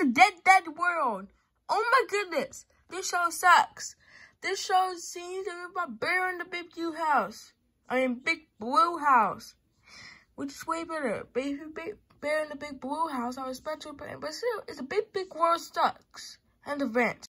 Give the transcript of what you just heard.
a dead, dead world. Oh my goodness. This show sucks. This show seems to be about Bear in the Big Blue House. I mean, Big Blue House. Which is way better. Baby Big Bear in the Big Blue House, I was special, but still, it's a big, big world sucks. And the vent.